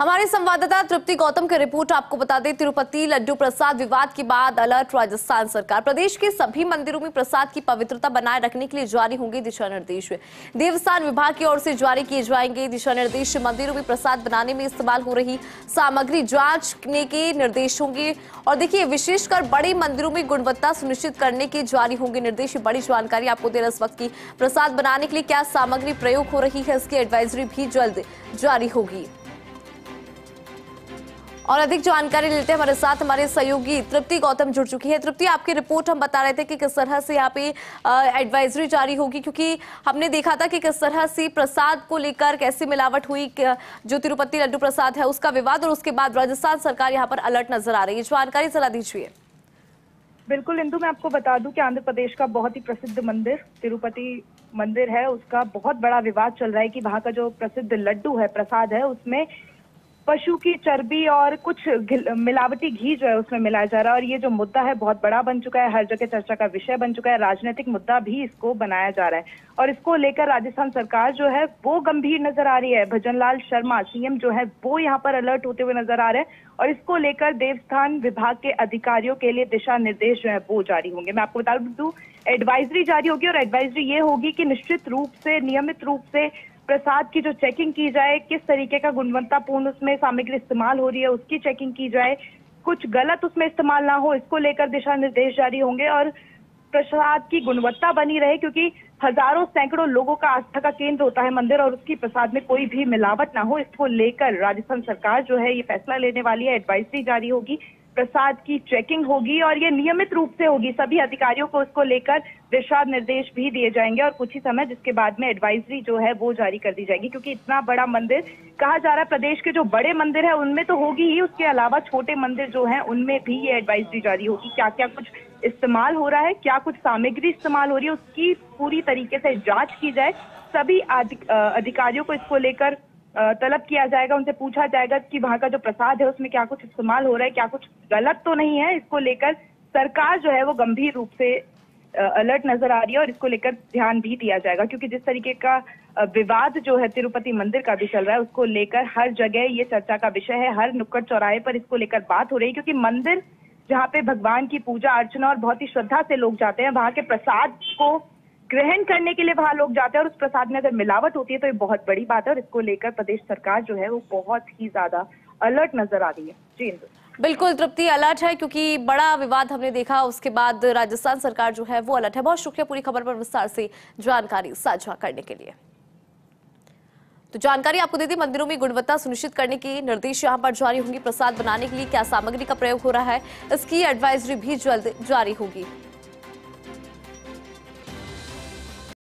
हमारे संवाददाता तृप्ति गौतम की रिपोर्ट आपको बता दें, तिरुपति लड्डू प्रसाद विवाद के बाद अलर्ट राजस्थान सरकार। प्रदेश के सभी मंदिरों में प्रसाद की पवित्रता बनाए रखने के लिए जारी होंगे दिशा निर्देश। देवस्थान विभाग की ओर से जारी किए जाएँगे दिशा निर्देश। मंदिरों में प्रसाद बनाने में इस्तेमाल हो रही सामग्री जांचने के निर्देश होंगे। और देखिए, विशेषकर बड़े मंदिरों में गुणवत्ता सुनिश्चित करने के जारी होंगे निर्देश। बड़ी जानकारी आपको दे रहे इस वक्त की। प्रसाद बनाने के लिए क्या सामग्री प्रयोग हो रही है, इसकी एडवाइजरी भी जल्द जारी होगी। और अधिक जानकारी लेते हैं हमारे साथ हमारे सहयोगी तृप्ति गौतम जुड़ चुकी है। तृप्ति, आपकी रिपोर्ट हम बता रहे थे कि किस तरह से यहाँ पे एडवाइजरी जारी होगी, क्योंकि हमने देखा था कि किस तरह से प्रसाद को लेकर कैसी मिलावट हुई जो तिरुपति लड्डू प्रसाद है उसका विवाद और उसके बाद राजस्थान सरकार यहाँ पर अलर्ट नज़र आ रही है। जानकारी जरा दीजिए। बिल्कुल, इंदु, मैं आपको बता दूँ कि आंध्र प्रदेश का बहुत ही प्रसिद्ध मंदिर, तिरुपति मंदिर है, उसका बहुत बड़ा विवाद चल रहा है कि वहाँ का जो प्रसिद्ध लड्डू है, प्रसाद है, उसमें पशु की चर्बी और कुछ मिलावटी घी जो है उसमें मिलाया जा रहा है और ये जो मुद्दा है बहुत बड़ा बन चुका है, हर जगह चर्चा का विषय बन चुका है, राजनीतिक मुद्दा भी इसको बनाया जा रहा है। और इसको लेकर राजस्थान सरकार जो है वो गंभीर नज़र आ रही है। भजनलाल शर्मा, सीएम जो है वो यहाँ पर अलर्ट होते हुए नज़र आ रहे हैं और इसको लेकर देवस्थान विभाग के अधिकारियों के लिए दिशा निर्देश जो है वो जारी होंगे। मैं आपको बता दूँ एडवाइजरी जारी होगी और एडवाइजरी ये होगी कि निश्चित रूप से, नियमित रूप से प्रसाद की जो चेकिंग की जाए, किस तरीके का गुणवत्तापूर्ण उसमें सामग्री इस्तेमाल हो रही है, उसकी चेकिंग की जाए। कुछ गलत उसमें इस्तेमाल ना हो, इसको लेकर दिशा निर्देश जारी होंगे और प्रसाद की गुणवत्ता बनी रहे, क्योंकि हज़ारों सैकड़ों लोगों का आस्था का केंद्र होता है मंदिर और उसकी प्रसाद में कोई भी मिलावट ना हो। इसको लेकर राजस्थान सरकार जो है, ये फैसला लेने वाली है एडवाइजरी जारी होगी। प्रसाद की चेकिंग होगी और ये नियमित रूप से होगी। सभी अधिकारियों को इसको लेकर दिशा निर्देश भी दिए जाएँगे और कुछ ही समय जिसके बाद में एडवाइजरी जो है वो जारी कर दी जाएगी, क्योंकि इतना बड़ा मंदिर कहा जा रहा है, प्रदेश के जो बड़े मंदिर है, उनमें तो होगी ही, उसके अलावा छोटे मंदिर जो है, उनमें भी ये एडवाइजरी जारी होगी। क्या क्या कुछ इस्तेमाल हो रहा है, क्या कुछ सामग्री इस्तेमाल हो रही है, उसकी पूरी तरीके से जाँच की जाए। सभी अधिकारियों को इसको लेकर तलब किया जाएगा, उनसे पूछा जाएगा कि वहाँ का जो प्रसाद है, उसमें क्या कुछ इस्तेमाल हो रहा है, क्या कुछ गलत तो नहीं है? इसको लेकर सरकार जो है, वो गंभीर रूप से अलर्ट नज़र आ रही है और इसको लेकर ध्यान भी दिया जाएगा। क्योंकि जिस तरीके का विवाद जो है, तिरुपति मंदिर का भी चल रहा है, उसको लेकर हर जगह ये चर्चा का विषय है, हर नुक्कड़ चौराहे पर इसको लेकर बात हो रही है, क्योंकि मंदिर जहाँ पे भगवान की पूजा, अर्चना और बहुत ही श्रद्धा से लोग जाते हैं, वहाँ के प्रसाद को ग्रहण करने के लिए वहाँ लोग जाते हैं और उस प्रसाद में अगर मिलावट होती है तो ये बहुत बड़ी बात है और इसको लेकर प्रदेश सरकार जो है वो बहुत ही ज़्यादा अलर्ट नज़र आ रही है। जी, इंदु। बिल्कुल, तृप्ति अलर्ट है क्योंकि बड़ा विवाद हमने देखा, उसके बाद राजस्थान सरकार जो है वो अलर्ट है। बहुत शुक्रिया पूरी खबर पर विस्तार से जानकारी साझा करने के लिए। तो जानकारी आपको दे दी, मंदिरों में गुणवत्ता सुनिश्चित करने के निर्देश यहाँ पर जारी होंगे। प्रसाद बनाने के लिए क्या सामग्री का प्रयोग हो रहा है, इसकी एडवाइजरी भी जल्द जारी होगी।